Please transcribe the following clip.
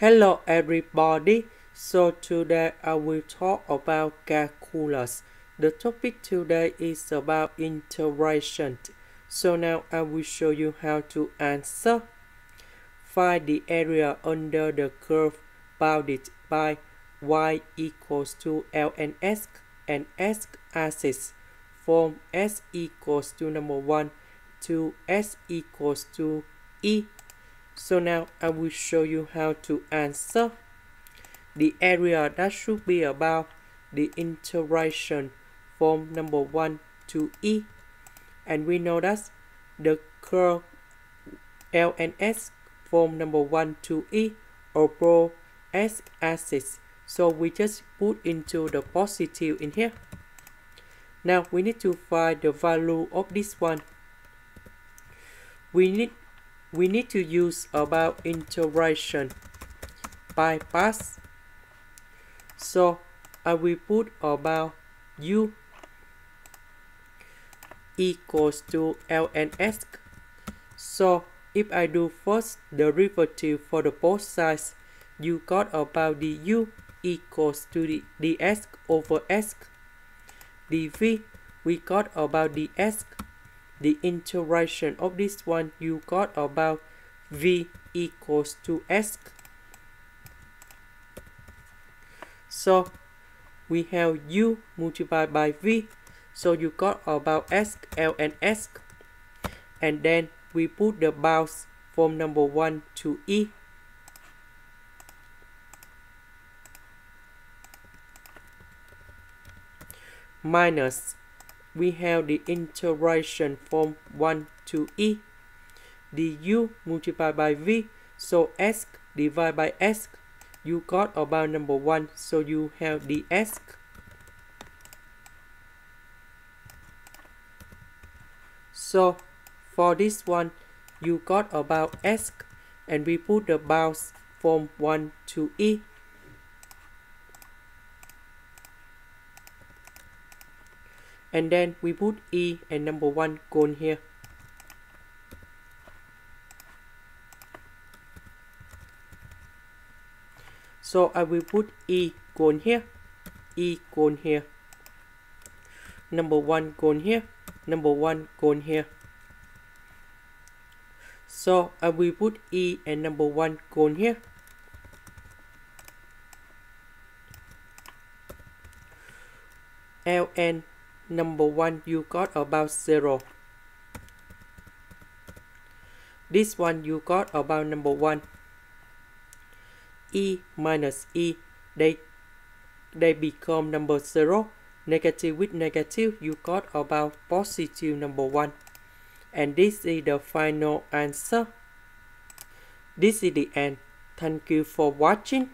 Hello everybody. So today uh, I will talk about calculus. The topic today is about integration. So now I will show you how to answer. Find the area under the curve bounded by y equals to ln s and s axis from s equals to number 1 to s equals to e so now I will show you how to answer. The area that should be about the integration from number 1 to e. And we know that the curve L and S from number 1 to e or pro S axis. So we just put into the positive in here. Now we need to find the value of this one. We need we need to use about integration by parts so I will put about u equals to ln s. so if I do first derivative for the both sides you got about the u equals to the ds over s dv we got about the s the integration of this one you got about v equals to s. So we have u multiplied by v. So you got about s l and s. And then we put the bounds from number 1 to e. Minus we have the integration from 1 to e. Du multiplied by v so s divided by s you got about number 1 so you have the s so for this one you got about s and we put the bounds from 1 to e and then we put E and number one cone here. So I will put E cone here, E cone here. Number one cone here, number one cone here. So I will put E and number one cone here. ln number one you got about zero. This one you got about number one. E minus e they they become number zero. Negative with negative you got about positive number one. And this is the final answer. This is the end. Thank you for watching